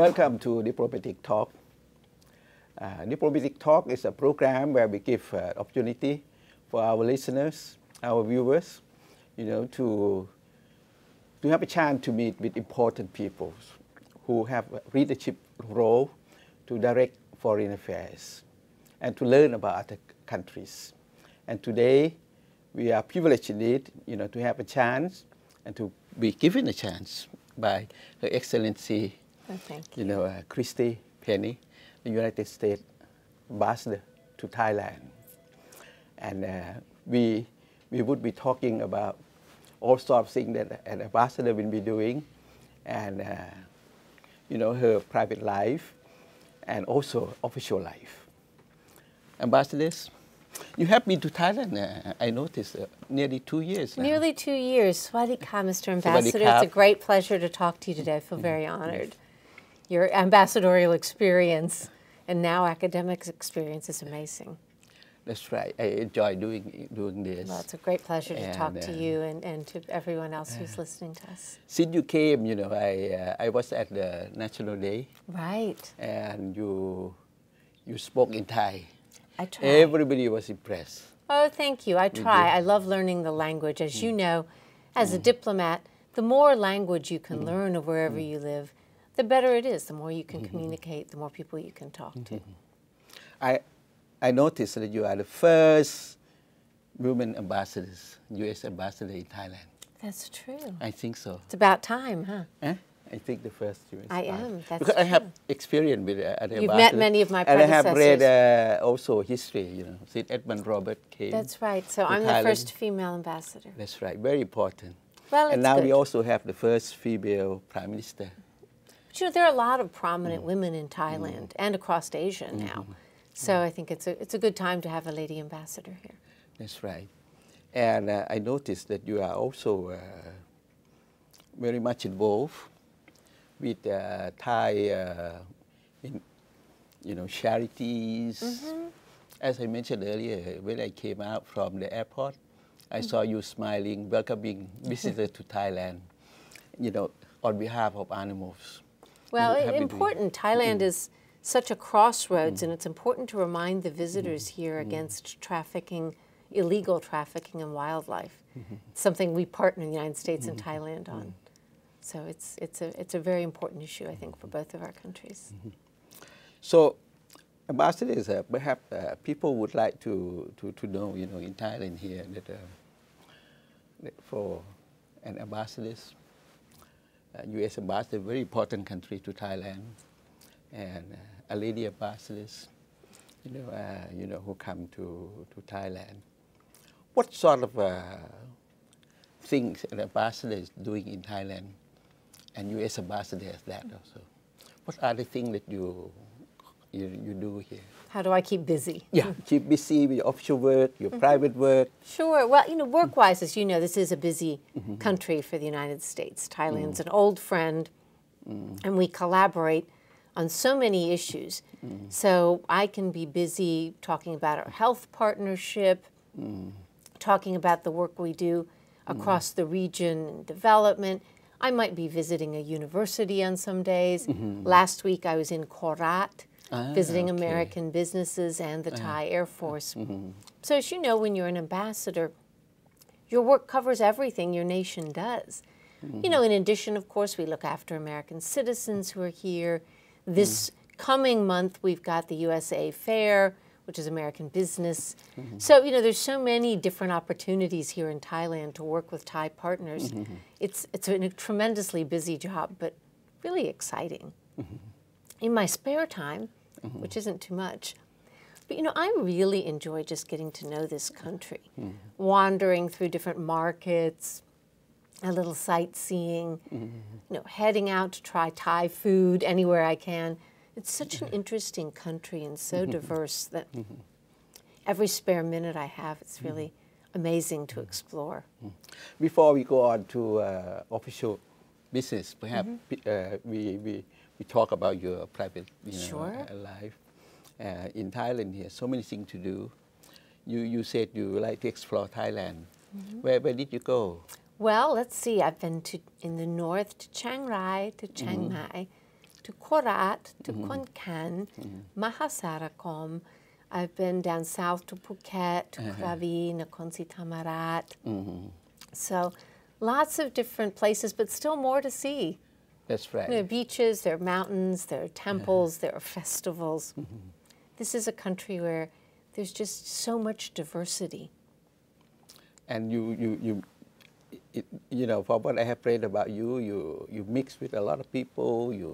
Welcome to Diplomatic Talk. Uh, Diplomatic Talk is a program where we give uh, opportunity for our listeners, our viewers, you know, to to have a chance to meet with important people who have a leadership role to direct foreign affairs and to learn about other countries. And today, we are privileged indeed, you know, to have a chance and to be given a chance by Her Excellency, thank you know, uh, Kristie Kenney, the United States ambassador to Thailand. And uh, we, we would be talking about all sorts of things that an ambassador will be doing and, uh, you know, her private life and also official life. Ambassadors, you have been to Thailand, uh, I noticed, uh, nearly two years now. Nearly two years. Swadika, Mr. Ambassador. It's a great pleasure to talk to you today. I feel very honored. Your ambassadorial experience and now academic experience is amazing. That's right. I enjoy doing, doing this. Well, it's a great pleasure to talk And, to uh, you and, and to everyone else who's listening to us. Since you came, you know, I, uh, I was at the National Day Right. and you, you spoke in Thai. I try. Everybody was impressed. Oh, thank you. I try. I love learning the language. As Mm. you know, as a diplomat, the more language you can learn of wherever Mm. you live, the better it is. The more you Mm-hmm. can communicate, the more people you can talk to. I, I noticed that you are the first women ambassadors, U.S. ambassador in Thailand. That's true. I think so. It's about time, huh? Eh? I think the first U.S. I am, that's because I have experience with uh, other You've met many of my predecessors. And I have read uh, also history, you know, since Edmund Robert came. That's right. So I'm the first female ambassador. That's right, very important. Well, and now we also have the first female prime minister. But you know, there are a lot of Mm. prominent women in Thailand and across Asia now. So I think it's a, it's a good time to have a lady ambassador here. That's right. And uh, I noticed that you are also uh, very much involved with uh, Thai, uh, in, you know, charities. As I mentioned earlier, when I came out from the airport, I saw you smiling, welcoming visitors to Thailand, you know, on behalf of animals. Well, You it- have been doing- important. Mm-hmm. Thailand is such a crossroads, and it's important to remind the visitors mm-hmm. here mm-hmm. against trafficking, illegal trafficking in wildlife. Something we partner in the United States and Thailand on. So it's, it's, a, it's a very important issue, I think, for both of our countries. So, ambassadors, uh, perhaps uh, people would like to, to, to know, you know, in Thailand here that, uh, that for an ambassadors, U.S. ambassador, very important country to Thailand, and uh, a lady ambassadors, you know, uh, you know, who come to, to Thailand. What sort of uh, things an ambassador is doing in Thailand, and U.S. ambassador has that also? What are the things that you you, you do here? How do I keep busy? Yeah, keep busy with your official work, your mm-hmm. private work. Sure. Well, you know, work wise, as you know, this is a busy mm-hmm. country for the United States. Thailand's mm. an old friend, mm. and we collaborate on so many issues. Mm. So I can be busy talking about our health partnership, talking about the work we do across the region and development. I might be visiting a university on some days. Mm-hmm. Last week I was in Korat Ah, visiting okay. American businesses and the uh-huh. Thai Air Force. Mm-hmm. So, as you know, when you're an ambassador, your work covers everything your nation does. You mm-hmm. know, in addition, of course, we look after American citizens who are here. This mm-hmm. coming month, we've got the USA Fair, which is American business. So, you know, there's so many different opportunities here in Thailand to work with Thai partners. It's, it's a tremendously busy job, but really exciting. In my spare time, Mm-hmm. which isn't too much, but you know, I really enjoy just getting to know this country, mm-hmm. wandering through different markets, a little sightseeing, mm-hmm. you know, heading out to try Thai food anywhere I can. It's such an interesting country and so diverse that every spare minute I have, it's really amazing to explore. Before we go on to uh, official business, perhaps uh, we, we, we talk about your private you Sure. uh, life. Uh, in Thailand here, so many things to do. You, you said you like to explore Thailand. Mm-hmm. Where, where did you go? Well, let's see. I've been to in the north to Chiang Rai, to mm-hmm. Chiang Mai, to Korat, to mm-hmm. Khon Kaen, Mahasarakham. I've been down south to Phuket, to uh-huh. Krabi, Nakhon Si Thammarat. So lots of different places, but still more to see. That's right. There are beaches, there are mountains, there are temples, there are festivals. Mm-hmm. This is a country where there's just so much diversity. and you you you it, you know from what I have read about you, you you mix with a lot of people. You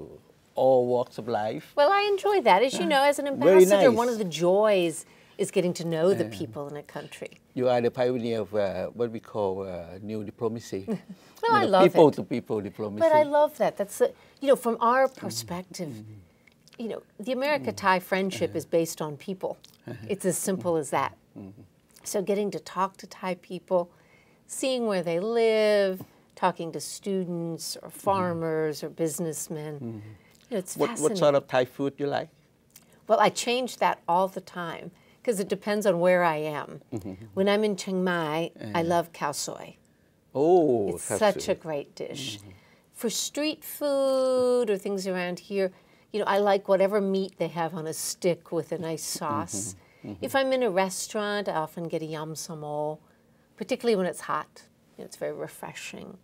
all walks of life. Well, I enjoy that. As you ah, know, as an ambassador, one of the joys is getting to know the people in a country. You are the pioneer of uh, what we call uh, new diplomacy. Well, You I know, love people it. to people diplomacy. But I love that. That's the, you know, from our mm-hmm. perspective, mm-hmm. you know, the America mm-hmm. Thai friendship is uh-huh. based on people. Uh-huh. It's as simple as that. So getting to talk to Thai people, seeing where they live, talking to students or farmers or businessmen, you know, it's what, fascinating. what sort of Thai food do you like? Well, I change that all the time because it depends on where I am. When I'm in Chiang Mai, I love khao soi. Oh, It's such a great dish. Mm-hmm. For street food or things around here, you know, I like whatever meat they have on a stick with a nice mm-hmm. sauce. Mm-hmm. If I'm in a restaurant, I often get a yam samo, particularly when it's hot. You know, it's very refreshing.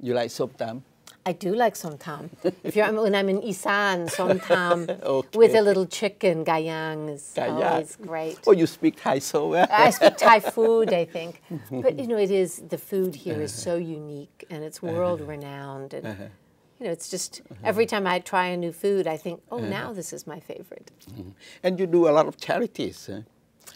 You like som tam? I do like somtam. if you're when I'm in Isan, somtam Okay. with a little chicken, gayang is Gayang. always great. Oh, you speak Thai so well. I speak Thai food, I think. But you know, it is the food here is so uh-huh. unique and it's world renowned and uh-huh. you know, it's just uh-huh. every time I try a new food, I think, oh, now this is my favorite. Mm-hmm. and you do a lot of charities. Huh?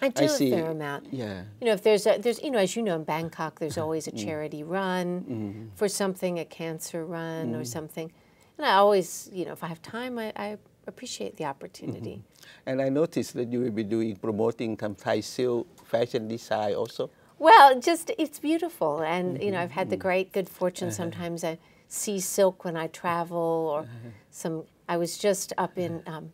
I do I a see. fair amount. Yeah. You know, if there's a, there's you know, as you know, in Bangkok, there's mm-hmm. always a charity run mm-hmm. for something, a cancer run or mm-hmm. something, and I always, you know, if I have time, I, I appreciate the opportunity. And I noticed that you will be doing promoting some Thai silk fashion design also. Well, just it's beautiful, and you know I've had the great good fortune. Uh-huh. Sometimes I see silk when I travel, or uh-huh. some. I was just up in. Um,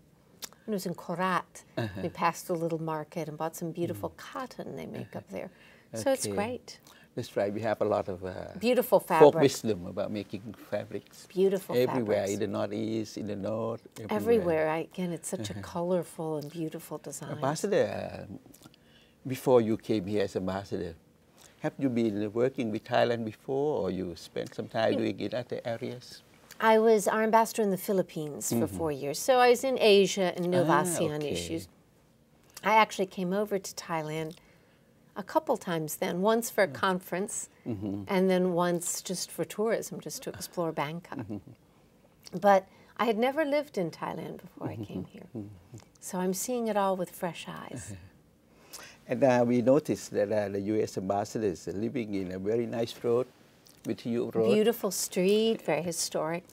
when I was in Korat, we passed a little market and bought some beautiful cotton they make up there. So it's great. That's right. We have a lot of uh, Beautiful folk wisdom about making fabrics. Beautiful everywhere fabrics. in the northeast, in the north, everywhere. Everywhere. I, again, it's such a colorful and beautiful design. Ambassador, uh, before you came here as ambassador, have you been working with Thailand before, or you spent some time doing it other areas? I was our ambassador in the Philippines for four years. So I was in Asia and Nova Ah, ASEAN okay. issues. I actually came over to Thailand a couple times then, once for a conference and then once just for tourism, just to explore Bangkok. But I had never lived in Thailand before I came here. So I'm seeing it all with fresh eyes. And uh, we noticed that uh, the U.S. ambassador is living in a very nice road, road, Beautiful street, very historic.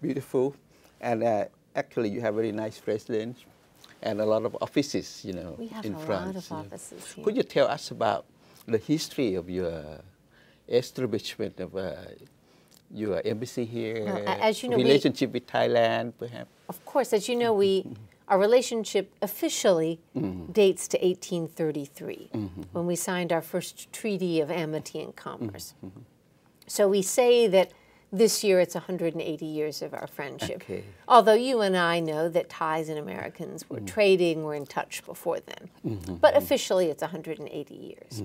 beautiful, and uh, actually you have very nice residence and a lot of offices, you know, in France. We have a lot France. of yeah. offices here. Could you tell us about the history of your establishment of uh, your embassy here, Well, as you know, we- relationship with Thailand, perhaps? Of course, as you know, we our relationship officially dates to 1833 when we signed our first treaty of amity and commerce. So we say that this year it's 180 years of our friendship. Okay. Although you and I know that Thais and Americans were mm-hmm. trading, were in touch before then. Mm-hmm, but mm-hmm. officially it's 180 years.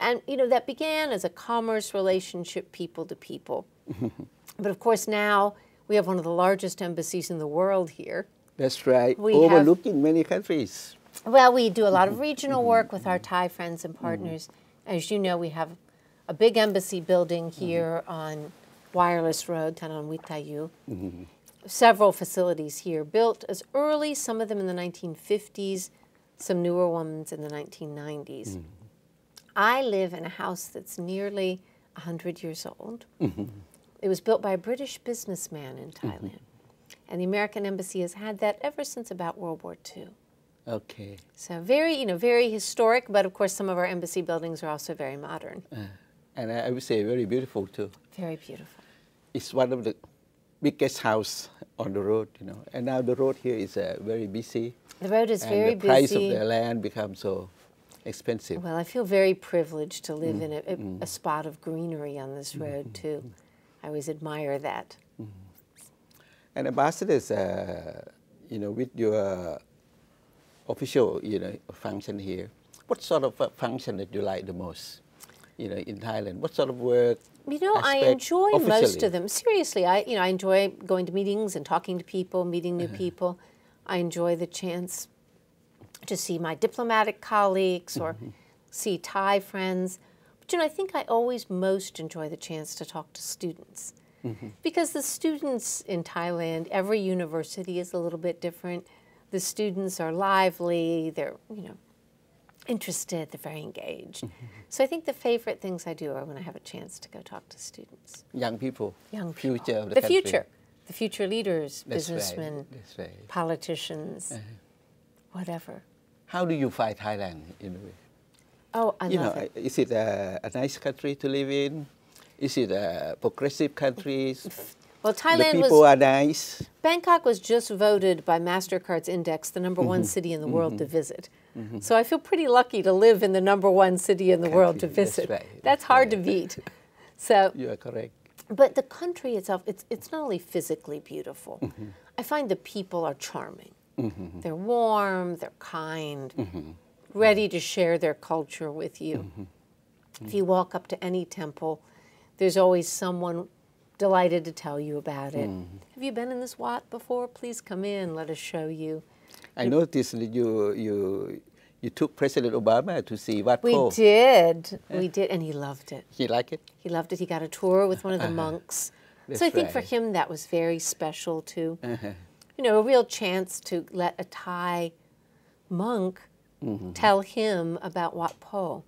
And you know that began as a commerce relationship, people to people. but of course now we have one of the largest embassies in the world here. That's right, We have- overlooking many countries. Well, we do a lot of regional work with our Thai friends and partners. As you know, we have a big embassy building mm-hmm. here on Wireless Road, Tanan Witayu. Mm-hmm. Several facilities here built as early, some of them in the 1950s, some newer ones in the 1990s. Mm-hmm. I live in a house that's nearly 100 years old. It was built by a British businessman in Thailand. And the American embassy has had that ever since about World War II. Okay. So very, you know, very historic, but of course some of our embassy buildings are also very modern. Uh, And I would say very beautiful too. Very beautiful. It's one of the biggest house on the road, you know. And now the road here is uh, very busy. The road is and very the price busy. of the land becomes so expensive. Well, I feel very privileged to live in a, a, a spot of greenery on this road too. I always admire that. And ambassadors, uh, you know, with your official, you know, function here, what sort of uh, function that you like the most, you know, in Thailand? What sort of work? You know, I enjoy most of them. Seriously, I you know I enjoy going to meetings and talking to people, meeting new people. I enjoy the chance to see my diplomatic colleagues or Mm-hmm. see Thai friends. But you know, I think I always most enjoy the chance to talk to students. Mm-hmm. Because the students in Thailand, every university is a little bit different. The students are lively, they're, you know, interested, they're very engaged. So I think the favorite things I do are when I have a chance to go talk to students. Young people, Young people. future of the, the future. The future leaders, That's businessmen, Right. Right. politicians, Uh-huh. whatever. How do you find Thailand in a way? Oh, I you love know, it. is it a, a nice country to live in? Is it a progressive country? Well, Thailand the people was are nice. Bangkok was just voted by Mastercard's index the number Mm-hmm. one city in the world to visit. So I feel pretty lucky to live in the number one city in the world to Country, that's visit. right, That's hard to beat. So, You are correct. but the country itself, it's it's not only physically beautiful. Mm-hmm. I find the people are charming. They're warm. They're kind. Mm-hmm. Ready to share their culture with you. Mm-hmm. If you walk up to any temple, there's always someone delighted to tell you about it. Mm-hmm. Have you been in this Wat before? Please come in. Let us show you. I noticed that you you you took President Obama to see Wat We Po. did. We did, and he loved it. He liked it? He loved it. He got a tour with one of the monks. so Uh-huh. That's I think for him that was very special too. Uh-huh. You know, a real chance to let a Thai monk Mm-hmm. tell him about Wat Po.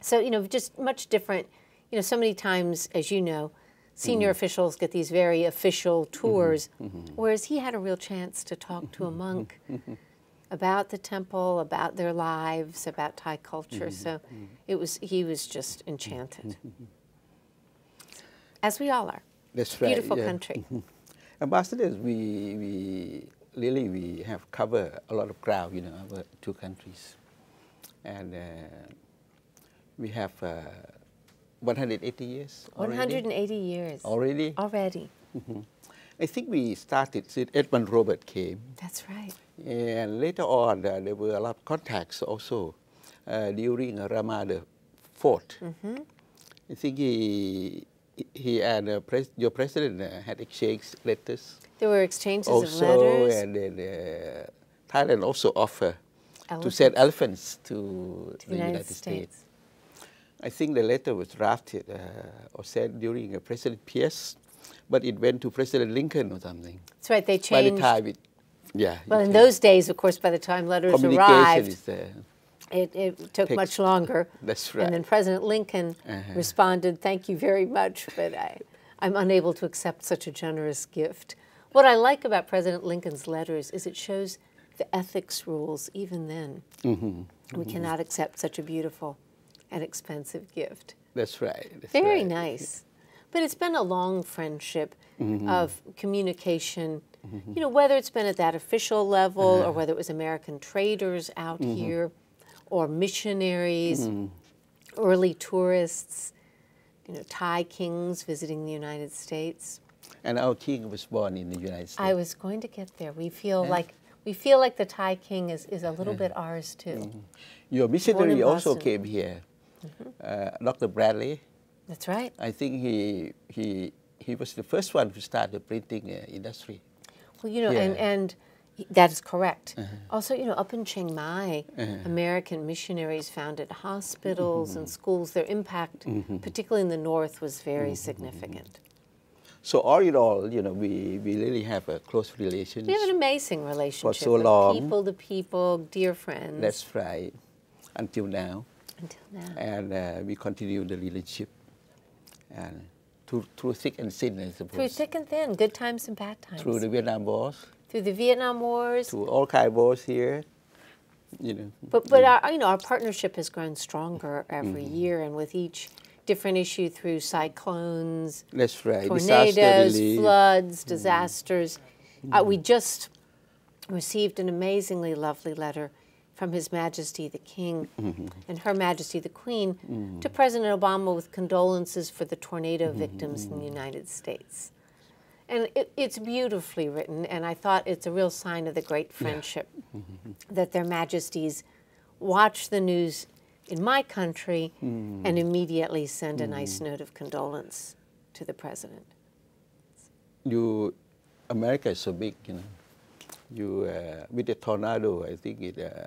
So, you know, just much different. You know, so many times, as you know, senior Mm-hmm. officials get these very official tours, whereas he had a real chance to talk to a Mm-hmm. monk about the temple, about their lives, about Thai culture. Mm-hmm. So it was he was just enchanted. As we all are. That's right. Beautiful yeah. country. Ambassadors, we we really we have covered a lot of ground, you know, our two countries, and uh, we have uh, 180 years. already. 180 years Already, already. I think we started since Edmund Robert came, That's right. and later on uh, there were a lot of contacts also uh, during Rama the 4th Mm-hmm. I think he he and uh, pres- your president uh, had exchanged letters. There were exchanges of letters. and then uh, Thailand also offer to send elephants to, to the United, States. I think the letter was drafted uh, or sent during uh, President Pierce, but it went to President Lincoln or something. That's right. They changed. By the time it, yeah. well, in changed. those days, of course, by the time letters arrived, it, it took Takes- much longer. That's right. And then. President Lincoln Uh-huh. responded, "Thank you very much, but I, I'm unable to accept such a generous gift." What I like about President Lincoln's letters is it shows the ethics rules. Even then, Mm-hmm. we cannot accept such a beautiful and expensive gift. That's right. That's Very right. nice. But it's been a long friendship Mm-hmm. of communication, you know, whether it's been at that official level Uh-huh. or whether it was American traders out Mm-hmm. here or missionaries, early tourists, you know, Thai kings visiting the United States. And our king was born in the United States. I was going to get there. We feel like we feel like the Thai king is, is a little bit ours too. Mm-hmm. Your missionary also came here, Mm-hmm. uh, Dr. Bradley. That's right. I think he he he was the first one to start the printing uh, industry. Well, you know, and, Yeah. and that is correct. Uh-huh. Also, you know, up in Chiang Mai, uh-huh. American missionaries founded hospitals and mm-hmm. schools. Their impact, mm-hmm. particularly in the north, was very significant. So all in all, you know, we, we really have a close relationship. We have an amazing relationship For so long. people to people, dear friends, That's right. Until now, until now. and uh, we continue the relationship, and through, through thick and thin, I suppose. Through thick and thin, good times and bad times. Through the Vietnam Wars, Through the Vietnam Wars. through all kind of wars here, you know. But but our you know our partnership has grown stronger every Mm-hmm. year, and with each different issue through cyclones, That's right. Tornadoes, floods, disasters. Uh, we just received an amazingly lovely letter from His Majesty the King Mm-hmm. and Her Majesty the Queen to President Obama with condolences for the tornado Mm-hmm. victims in the United States. And it, it's beautifully written, and I thought it's a real sign of the great friendship that their majesties watch the news in my country and immediately send a nice note of condolence to the president. You, America is so big, you know. You, uh, with the tornado, I think it uh,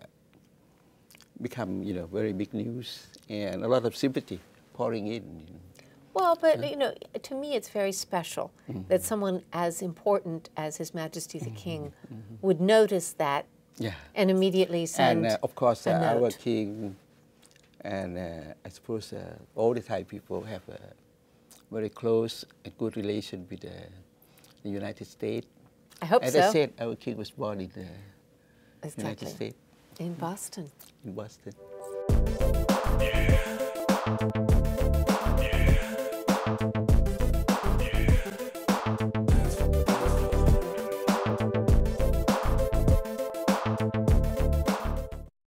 become, you know, very big news and a lot of sympathy pouring in. You know. Well, but you know, to me, it's very special that someone as important as His Majesty the King would notice that Yeah. and immediately send. And uh, of course, uh, our king, and uh, I suppose uh, all the Thai people have a very close and good relation with uh, the United States. I hope As so. I said, our king was born in the United. States, In Boston. in Boston. Yeah.